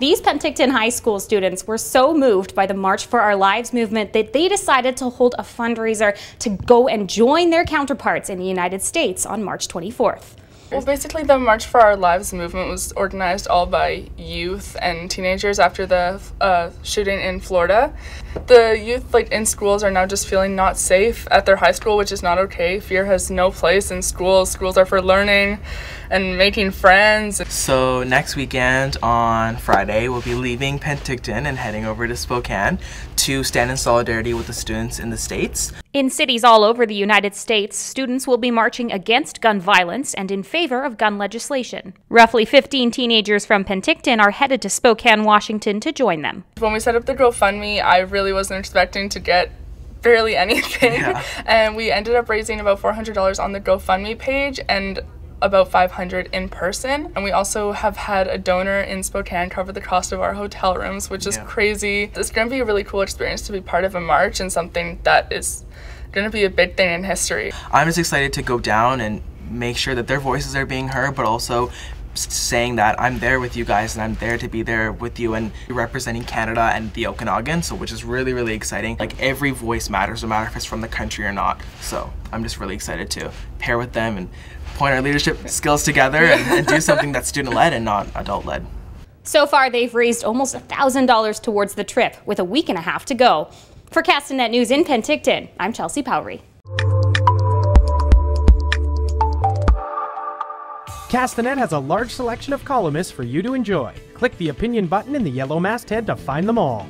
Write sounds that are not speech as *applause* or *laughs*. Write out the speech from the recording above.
These Penticton High School students were so moved by the March for Our Lives movement that they decided to hold a fundraiser to go and join their counterparts in the United States on March 24th. Well, basically, the March for Our Lives movement was organized all by youth and teenagers after the uh, shooting in Florida. The youth, like in schools, are now just feeling not safe at their high school, which is not okay. Fear has no place in schools. Schools are for learning and making friends. So next weekend on Friday, we'll be leaving Penticton and heading over to Spokane to stand in solidarity with the students in the States. In cities all over the United States, students will be marching against gun violence and in favor of gun legislation. Roughly 15 teenagers from Penticton are headed to Spokane, Washington to join them. When we set up the GoFundMe, I really wasn't expecting to get barely *laughs* anything. Yeah. And we ended up raising about $400 on the GoFundMe page and about 500 in person and we also have had a donor in Spokane cover the cost of our hotel rooms which is yeah. crazy. It's going to be a really cool experience to be part of a march and something that is going to be a big thing in history. I'm just excited to go down and make sure that their voices are being heard but also saying that I'm there with you guys and I'm there to be there with you and representing Canada and the Okanagan, so which is really, really exciting. Like every voice matters, no matter if it's from the country or not. So I'm just really excited to pair with them and point our leadership *laughs* skills together and, and do something that's student-led and not adult-led. So far, they've raised almost $1,000 towards the trip, with a week and a half to go. For Castanet News in Penticton, I'm Chelsea Powrie. Castanet has a large selection of columnists for you to enjoy. Click the opinion button in the yellow masthead to find them all.